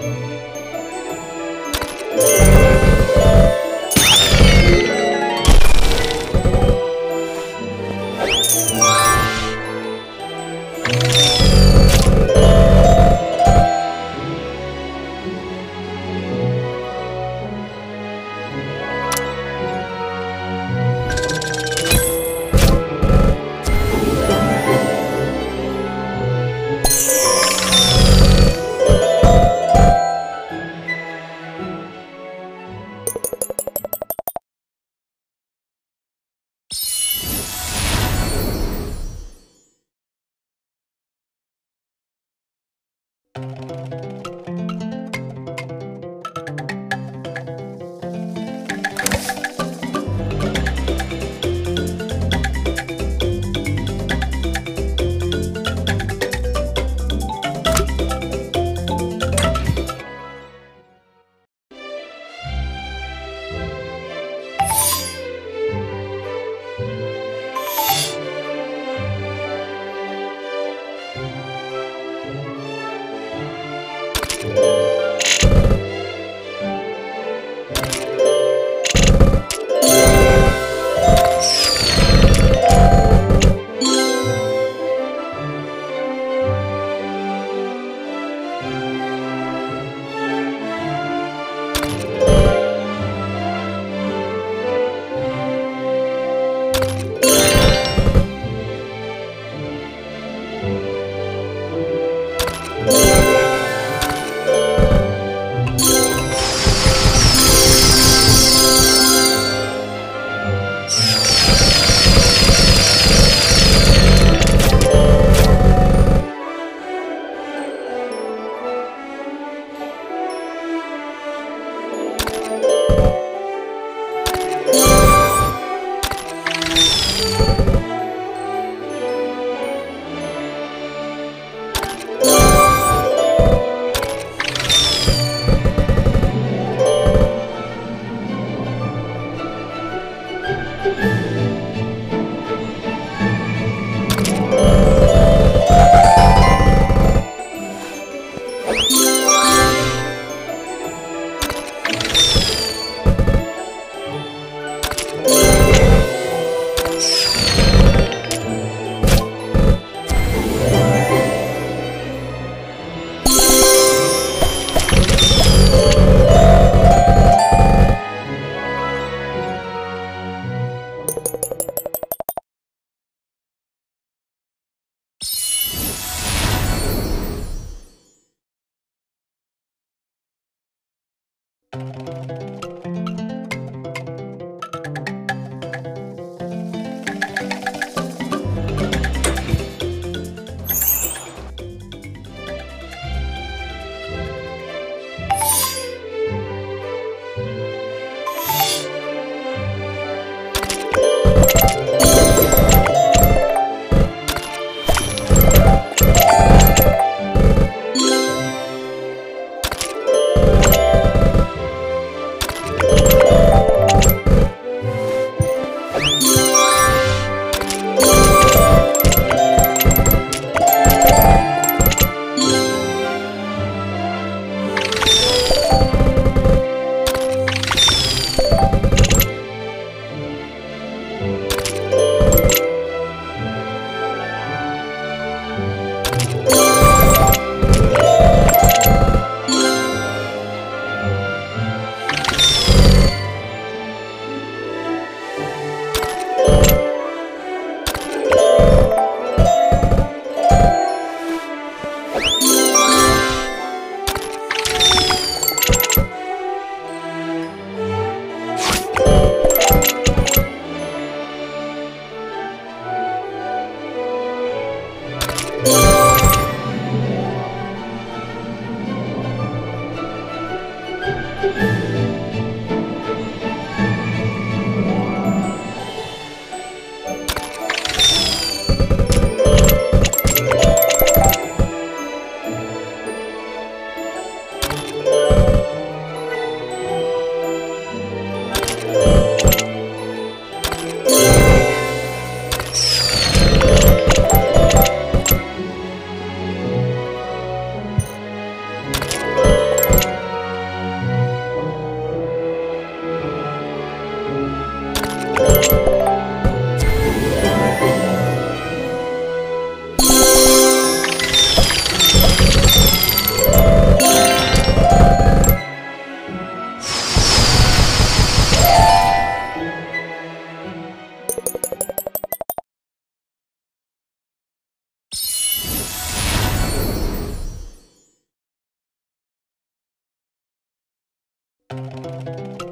Música Música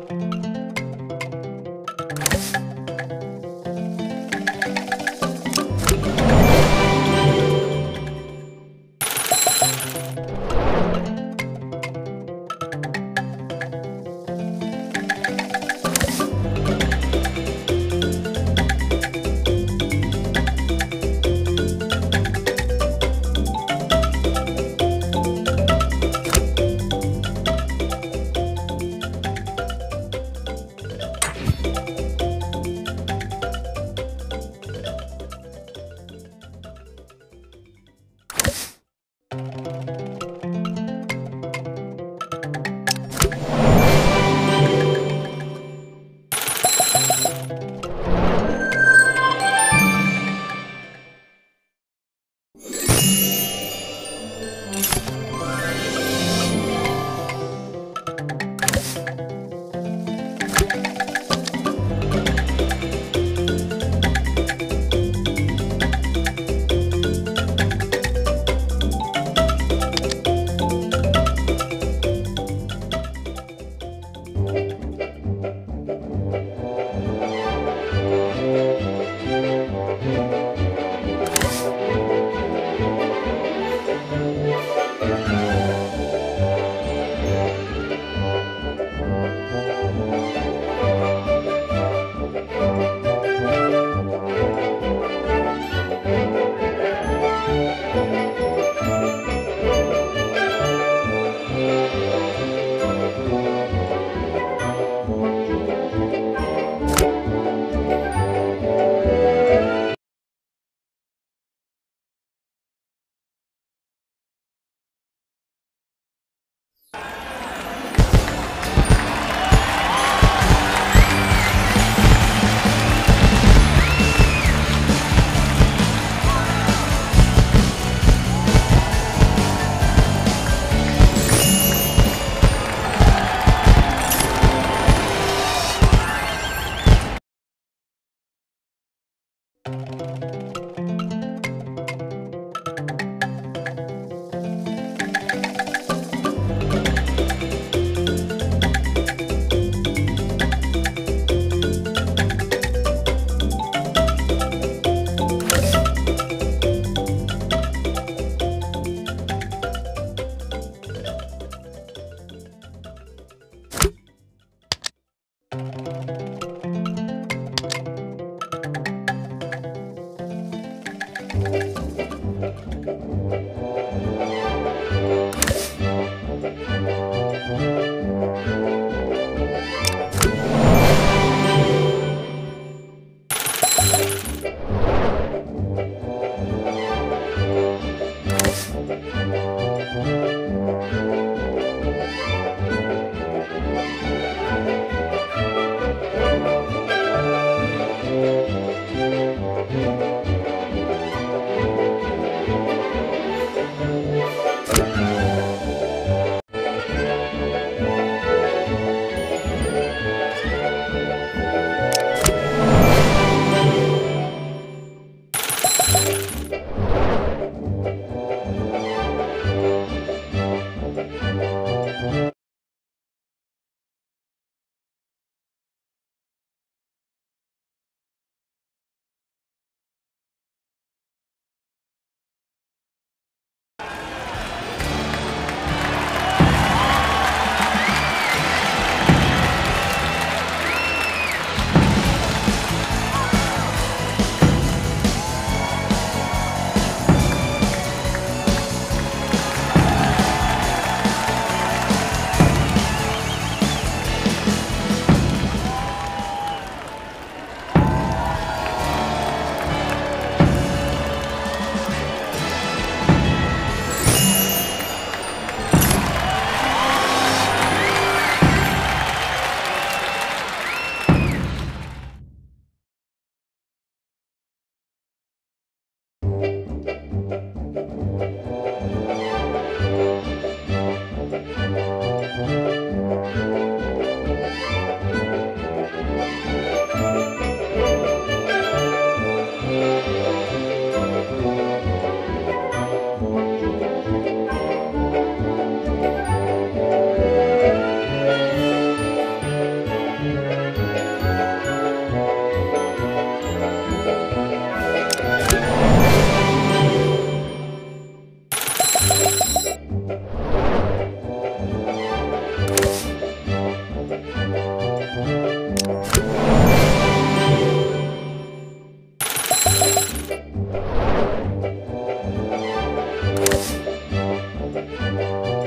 Musik